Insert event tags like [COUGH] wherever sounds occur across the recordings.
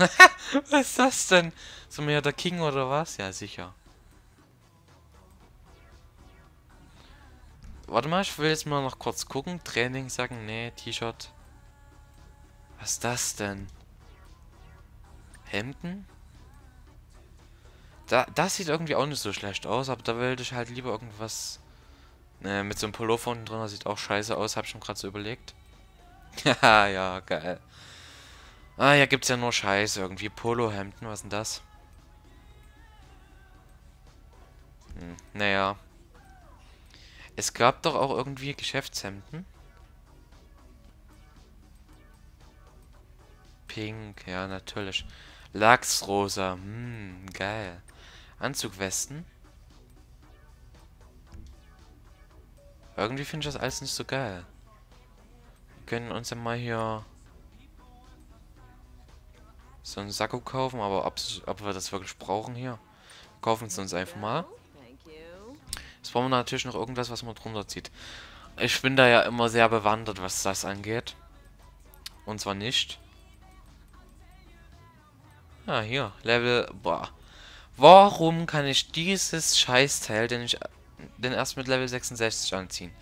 [LAUGHS] was ist das denn? Wir ja der King oder was? Ja, sicher. Warte mal, ich will jetzt mal noch kurz gucken. Training sagen, nee, T-Shirt. Was ist das denn? Hemden? Da, das sieht irgendwie auch nicht so schlecht aus, aber da wollte ich halt lieber irgendwas äh, mit so einem Pullover unten drin. Das sieht auch scheiße aus, hab ich schon gerade so überlegt. [LAUGHS] Haha, ja, geil. Ah, ja, gibt's ja nur Scheiße. Irgendwie Polohemden, was denn das? Hm, naja. Es gab doch auch irgendwie Geschäftshemden. Pink, ja, natürlich. Lachsrosa, hm, geil. Anzugwesten. Irgendwie finde ich das alles nicht so geil. Wir können uns ja mal hier so einen Sakko kaufen, aber ob, ob wir das wirklich brauchen hier. Kaufen es uns einfach mal. Jetzt brauchen wir natürlich noch irgendwas, was man drunter zieht. Ich bin da ja immer sehr bewandert, was das angeht. Und zwar nicht. Ah, hier. Level... Boah. Warum kann ich dieses Scheißteil denn, ich, denn erst mit Level 66 anziehen?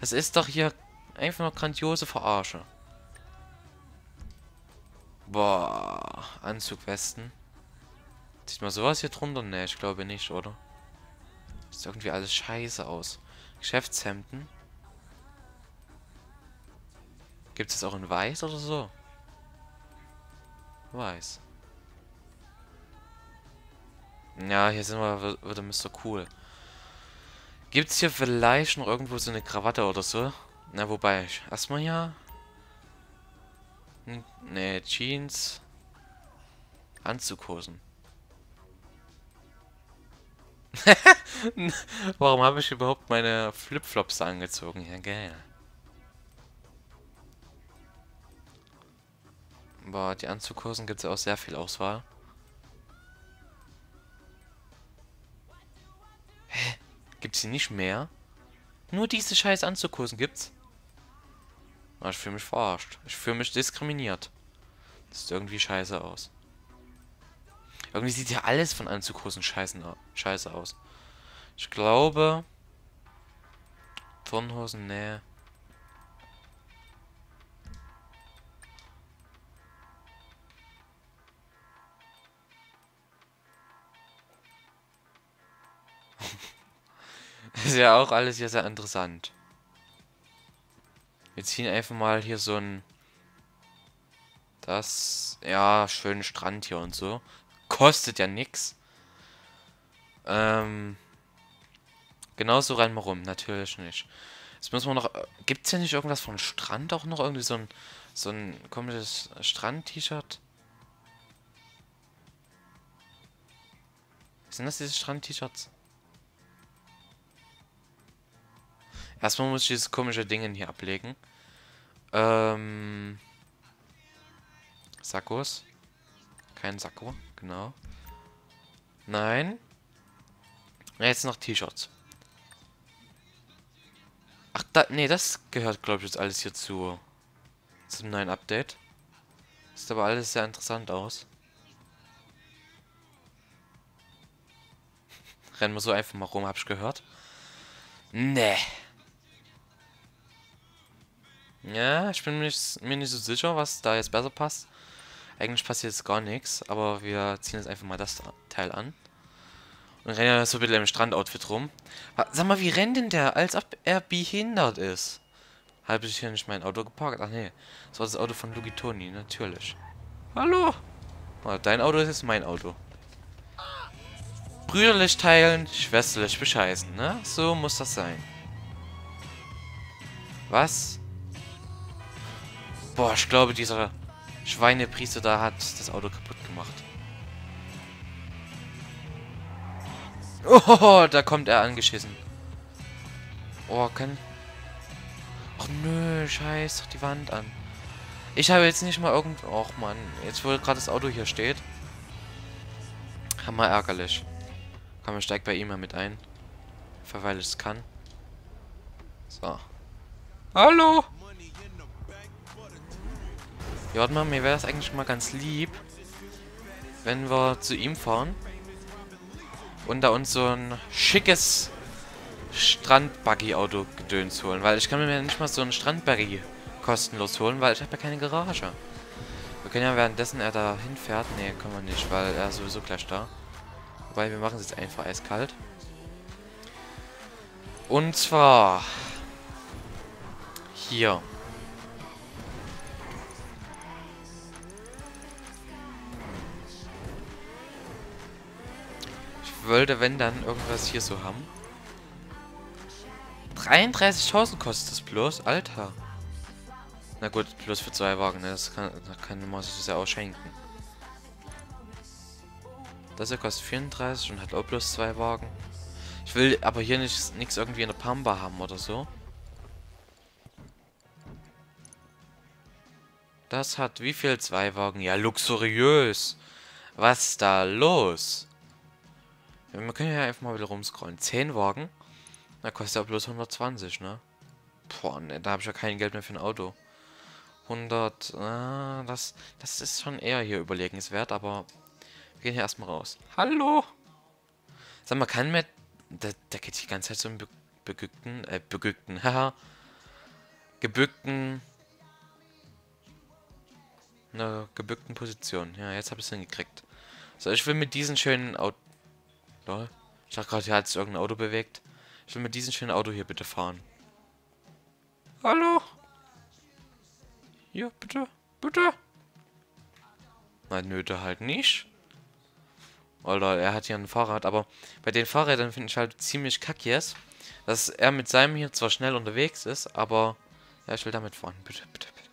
Das ist doch hier einfach nur grandiose Verarsche. Boah. Anzugwesten. Sieht man sowas hier drunter? Ne, ich glaube nicht, oder? Sieht irgendwie alles scheiße aus. Geschäftshemden. Gibt es auch in weiß oder so? Weiß. Ja, hier sind wir wieder Mr. Cool. Gibt es hier vielleicht noch irgendwo so eine Krawatte oder so? Na, wobei, erstmal ja. Ne, Jeans. Anzughosen. [LAUGHS] Warum habe ich überhaupt meine Flipflops angezogen? Ja, geil. Boah, die Anzughosen gibt es ja auch sehr viel Auswahl. Hä? Gibt's hier nicht mehr? Nur diese scheiß Anzughosen gibt's? Oh, ich fühle mich verarscht. Ich fühle mich diskriminiert. Das sieht irgendwie scheiße aus. Irgendwie sieht ja alles von Anzughosen scheiße aus. Ich glaube... Turnhosen, nee. [LAUGHS] ist ja auch alles hier sehr interessant. Wir ziehen einfach mal hier so ein... Das... Ja, schönen Strand hier und so. Kostet ja nix. Ähm... Genauso rennen wir rum. Natürlich nicht. Jetzt müssen wir noch... Gibt es ja nicht irgendwas von Strand auch noch? Irgendwie so ein... So ein komisches Strand-T-Shirt? Sind das diese Strand-T-Shirts? Erstmal muss ich dieses komische Ding hier ablegen. Ähm. Sakkos. Kein Sakko, genau. Nein. Jetzt noch T-Shirts. Ach, da, nee, das gehört, glaube ich, jetzt alles hier zu. Zum neuen Update. Sieht aber alles sehr interessant aus. [LAUGHS] Rennen wir so einfach mal rum, hab ich gehört. Nee. Ja, ich bin mir nicht, mir nicht so sicher, was da jetzt besser passt. Eigentlich passiert jetzt gar nichts, aber wir ziehen jetzt einfach mal das Teil an. Und rennen ja so ein bisschen im Strandoutfit rum. Sag mal, wie rennt denn der, als ob er behindert ist? Habe ich hier nicht mein Auto geparkt? Ach nee, das war das Auto von Lugi Toni, natürlich. Hallo? Dein Auto ist jetzt mein Auto. Brüderlich teilen, schwesterlich bescheißen, ne? So muss das sein. Was? Boah, ich glaube, dieser Schweinepriester da hat das Auto kaputt gemacht. Oh, da kommt er angeschissen. Oh, kann... Ach nö, scheiß doch die Wand an. Ich habe jetzt nicht mal irgend... Och man, jetzt wo gerade das Auto hier steht. Hammer ärgerlich. Komm, ich steig bei ihm mal mit ein. Weil es kann. So. Hallo! Ja, warte mal, mir wäre das eigentlich mal ganz lieb, wenn wir zu ihm fahren und da uns so ein schickes Strandbuggy-Auto gedöns holen. Weil ich kann mir nicht mal so ein Strandbuggy kostenlos holen, weil ich habe ja keine Garage. Wir können ja währenddessen er da hinfährt. Nee, können wir nicht, weil er sowieso gleich da. Wobei, wir machen es jetzt einfach eiskalt. Und zwar... Hier. Wollte, wenn dann, irgendwas hier so haben. 33.000 kostet das bloß? Alter. Na gut, bloß für zwei Wagen, ne? Das kann, da kann man sich das ja auch schenken. Das hier kostet 34 und hat auch bloß zwei Wagen. Ich will aber hier nicht nichts irgendwie in der Pampa haben oder so. Das hat wie viel zwei Wagen? Ja, luxuriös. Was ist da los? Wir können ja einfach mal wieder rumscrollen. 10 Wagen? Na, kostet ja bloß 120, ne? Boah, ne, da habe ich ja kein Geld mehr für ein Auto. 100, ah, das, das ist schon eher hier überlegenswert, aber wir gehen hier erstmal raus. Hallo? Sag mal, kann mir... Der, der geht die ganze Zeit so im be begückten, äh, begückten, [LAUGHS] haha. gebückten... Eine gebückten Position. Ja, jetzt habe ich es hingekriegt. So, ich will mit diesen schönen Auto... Lol. Ich dachte gerade, hier hat sich irgendein Auto bewegt. Ich will mit diesem schönen Auto hier bitte fahren. Hallo? Hier, bitte. Bitte. Nein, nö, der halt nicht. Oder er hat hier ein Fahrrad, aber bei den Fahrrädern finde ich halt ziemlich kackies, dass er mit seinem hier zwar schnell unterwegs ist, aber ja, ich will damit fahren. Bitte, bitte, bitte.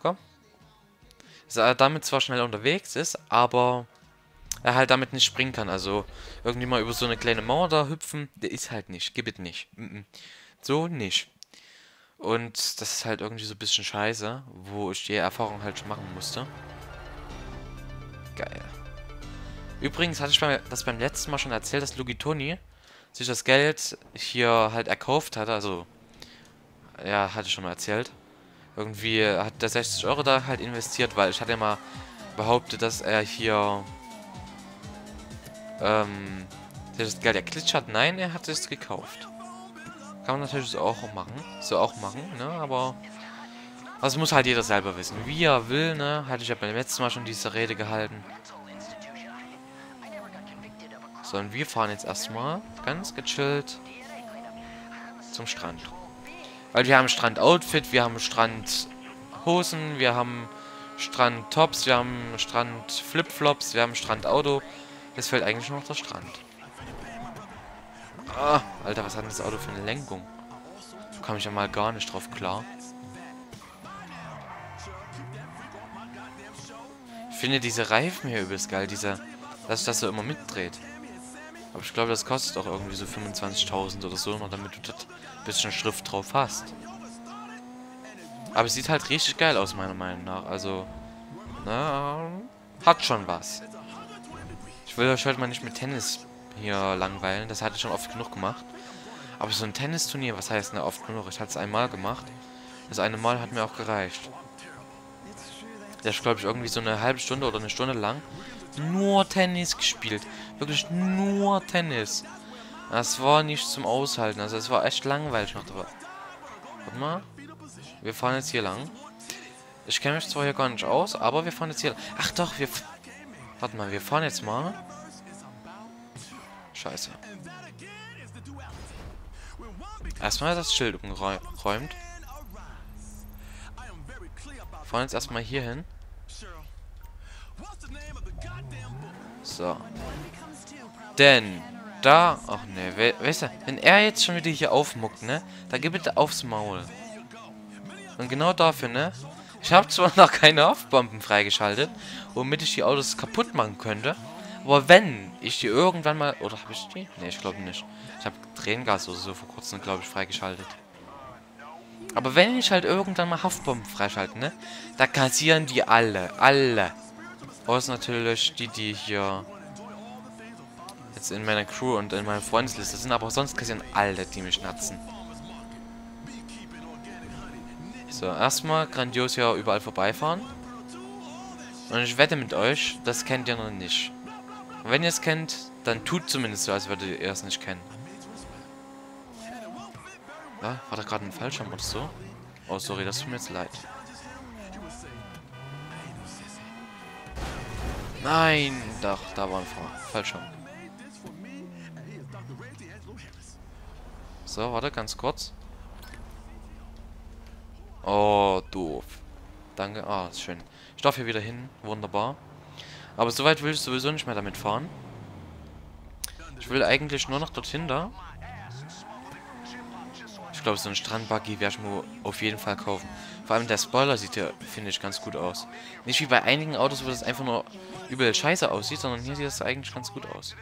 Komm. Dass er damit zwar schnell unterwegs ist, aber er halt damit nicht springen kann. Also irgendwie mal über so eine kleine Mauer da hüpfen, der ist halt nicht. Gib es nicht. So nicht. Und das ist halt irgendwie so ein bisschen scheiße, wo ich die Erfahrung halt schon machen musste. Geil. Übrigens hatte ich das beim letzten Mal schon erzählt, dass Lugitoni sich das Geld hier halt erkauft hatte. Also, ja, hatte ich schon mal erzählt. Irgendwie hat der 60 Euro da halt investiert, weil ich hatte mal behauptet, dass er hier ähm, das Geld erklitscht hat. Nein, er hat es gekauft. Kann man natürlich so auch machen. So auch machen, ne? Aber das muss halt jeder selber wissen. Wie er will, ne? Hatte ich ja beim letzten Mal schon diese Rede gehalten. So, und wir fahren jetzt erstmal ganz gechillt zum Strand. Weil wir haben Strand-Outfit, wir haben Strand-Hosen, wir haben Strand-Tops, wir haben Strand-Flipflops, wir haben Strand-Auto. Jetzt fällt eigentlich nur noch der Strand. Ah, Alter, was hat denn das Auto für eine Lenkung? Da komme ich ja mal gar nicht drauf klar. Ich finde diese Reifen hier übelst geil, diese, dass das so immer mitdreht. Aber ich glaube, das kostet auch irgendwie so 25.000 oder so, noch damit du das bisschen Schrift drauf hast. Aber es sieht halt richtig geil aus, meiner Meinung nach. Also, na, hat schon was. Ich will euch heute mal nicht mit Tennis hier langweilen. Das hatte ich schon oft genug gemacht. Aber so ein Tennisturnier, was heißt ne, oft genug? Ich hatte es einmal gemacht. Das eine Mal hat mir auch gereicht. Der ist, glaube ich, irgendwie so eine halbe Stunde oder eine Stunde lang nur Tennis gespielt. Wirklich nur Tennis. Das war nicht zum Aushalten. Also es war echt langweilig noch dabei. Warte mal. Wir fahren jetzt hier lang. Ich kenne mich zwar hier gar nicht aus, aber wir fahren jetzt hier... Ach doch, wir... Warte mal, wir fahren jetzt mal. Scheiße. Erstmal das Schild umgeräumt. Fahren jetzt erstmal hier hin. So. Denn da... Ach ne, we, weißt du, wenn er jetzt schon wieder hier aufmuckt, ne? Da gib bitte aufs Maul. Und genau dafür, ne? Ich habe zwar noch keine Aufbomben freigeschaltet, womit ich die Autos kaputt machen könnte. Aber wenn ich die irgendwann mal... Oder habe ich die? Ne, ich glaube nicht. Ich habe Tränengas oder so vor kurzem, glaube ich, freigeschaltet. Aber wenn ich halt irgendwann mal Haftbomben freischalte, ne? Da kassieren die alle. Alle. Außer natürlich die, die hier jetzt in meiner Crew und in meiner Freundesliste sind. Aber sonst kassieren alle, die mich natzen. So, erstmal grandios hier überall vorbeifahren. Und ich wette mit euch, das kennt ihr noch nicht. Wenn ihr es kennt, dann tut zumindest so, als würdet ihr es nicht kennen. Ja, war da gerade ein Fallschirm oder so? Oh, sorry, das tut mir jetzt leid. Nein, doch, da war ein Fallschirm. So, warte, ganz kurz. Oh, doof. Danke. Ah, ist schön. Ich darf hier wieder hin. Wunderbar. Aber soweit will ich sowieso nicht mehr damit fahren. Ich will eigentlich nur noch dorthin da. Ich glaube, so ein Strandbuggy werde ich mir auf jeden Fall kaufen. Vor allem der Spoiler sieht ja, finde ich, ganz gut aus. Nicht wie bei einigen Autos, wo das einfach nur übel scheiße aussieht, sondern hier sieht das eigentlich ganz gut aus.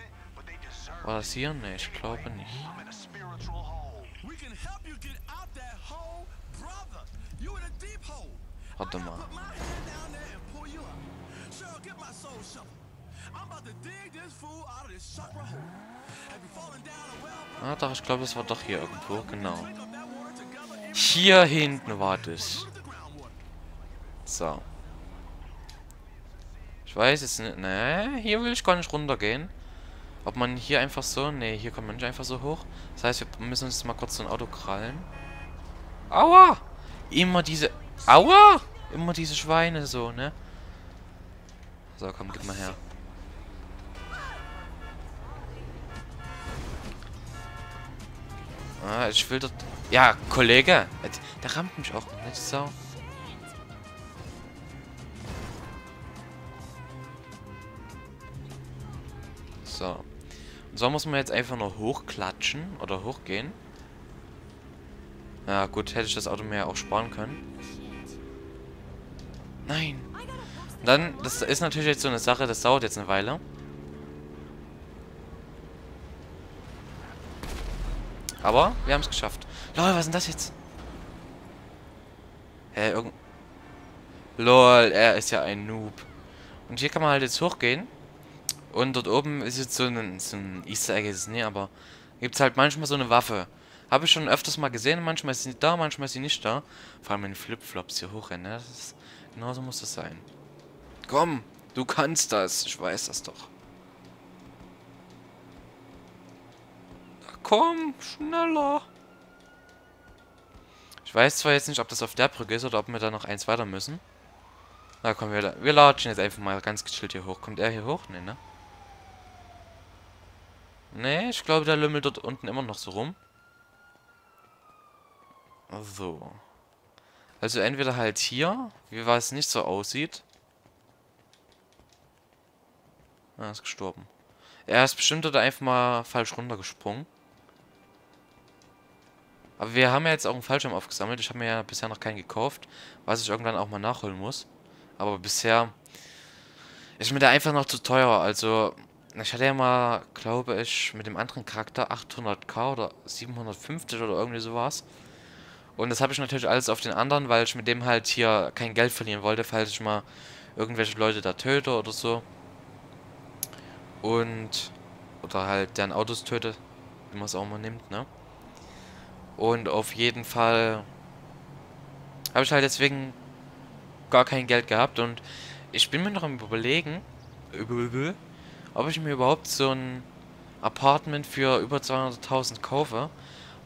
War das hier? Ne, ich glaube nicht. Warte mal. Ah, doch, ich glaube, es war doch hier irgendwo, genau. Hier hinten war das. So. Ich weiß jetzt nicht, ne, hier will ich gar nicht runtergehen. Ob man hier einfach so, ne, hier kommt man nicht einfach so hoch. Das heißt, wir müssen uns mal kurz so ein Auto krallen. Aua! Immer diese Aua! Immer diese Schweine so, ne? So, komm, gib mal her. Ah, ich will dort... Ja, Kollege! Der rammt mich auch, ne? Sau. So. Und so muss man jetzt einfach nur hochklatschen oder hochgehen. Ja, gut, hätte ich das Auto mir ja auch sparen können. Nein. Dann, das ist natürlich jetzt so eine Sache, das dauert jetzt eine Weile. Aber wir haben es geschafft. Lol, was ist denn das jetzt? Hä, irgend... Lol, er ist ja ein Noob. Und hier kann man halt jetzt hochgehen. Und dort oben ist jetzt so ein, so ein Easter Egg, ist es nicht, aber gibt es halt manchmal so eine Waffe. Habe ich schon öfters mal gesehen, manchmal ist sie da, manchmal ist sie nicht da. Vor allem wenn Flipflops hier hochrennen, ne? Das ist Genauso muss es sein. Komm, du kannst das. Ich weiß das doch. komm, schneller. Ich weiß zwar jetzt nicht, ob das auf der Brücke ist oder ob wir da noch eins weiter müssen. Na komm, wir, wir latschen jetzt einfach mal ganz gechillt hier hoch. Kommt er hier hoch? Nee, ne? Nee, ich glaube, der lümmelt dort unten immer noch so rum. So. Also entweder halt hier, wie es nicht so aussieht. Er ist gestorben. Er ist bestimmt oder einfach mal falsch runtergesprungen. Aber wir haben ja jetzt auch einen Fallschirm aufgesammelt. Ich habe mir ja bisher noch keinen gekauft, was ich irgendwann auch mal nachholen muss. Aber bisher ist mir der einfach noch zu teuer. Also, ich hatte ja mal, glaube ich, mit dem anderen Charakter 800k oder 750 oder irgendwie sowas. Und das habe ich natürlich alles auf den anderen, weil ich mit dem halt hier kein Geld verlieren wollte, falls ich mal irgendwelche Leute da töte oder so. Und, oder halt deren Autos töte, wie man es auch mal nimmt, ne? Und auf jeden Fall habe ich halt deswegen gar kein Geld gehabt und ich bin mir noch am überlegen, ob ich mir überhaupt so ein Apartment für über 200.000 kaufe.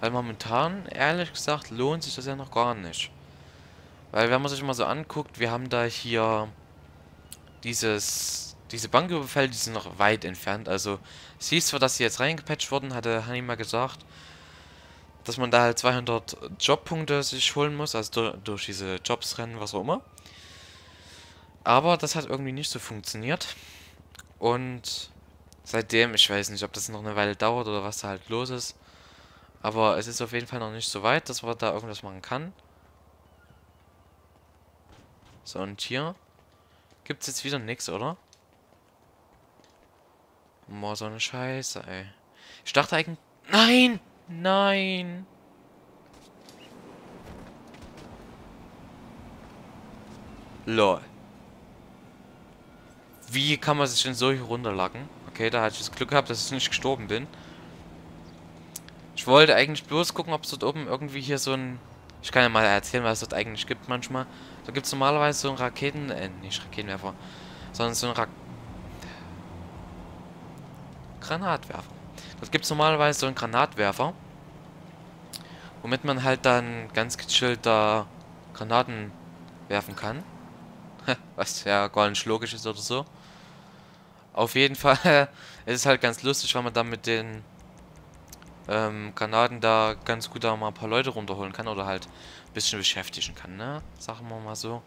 Weil momentan, ehrlich gesagt, lohnt sich das ja noch gar nicht. Weil wenn man sich mal so anguckt, wir haben da hier dieses, diese Banküberfälle, die sind noch weit entfernt. Also, es hieß zwar, dass sie jetzt reingepatcht wurden, hatte Hani mal gesagt, dass man da halt 200 Jobpunkte sich holen muss, also durch, durch diese Jobs rennen, was auch immer. Aber das hat irgendwie nicht so funktioniert. Und seitdem, ich weiß nicht, ob das noch eine Weile dauert oder was da halt los ist, aber es ist auf jeden Fall noch nicht so weit, dass man da irgendwas machen kann. So, und hier gibt es jetzt wieder nichts, oder? Boah, so eine Scheiße, ey. Ich dachte eigentlich... Nein! Nein! Lol. Wie kann man sich denn so hier runterlacken? Okay, da hatte ich das Glück gehabt, dass ich nicht gestorben bin. Ich wollte eigentlich bloß gucken, ob es dort oben irgendwie hier so ein... Ich kann ja mal erzählen, was es dort eigentlich gibt manchmal. Da gibt es normalerweise so einen Raketen... Äh, nicht Raketenwerfer. sondern so ein Ra Granatwerfer. Dort gibt es normalerweise so einen Granatwerfer, womit man halt dann ganz gechillt da Granaten werfen kann. [LAUGHS] Was ja gar nicht logisch ist oder so. Auf jeden [LAUGHS] Fall es ist halt ganz lustig, weil man dann mit den ähm, Granaten da ganz gut da mal ein paar Leute runterholen kann oder halt ein bisschen beschäftigen kann, ne? Sagen wir mal so.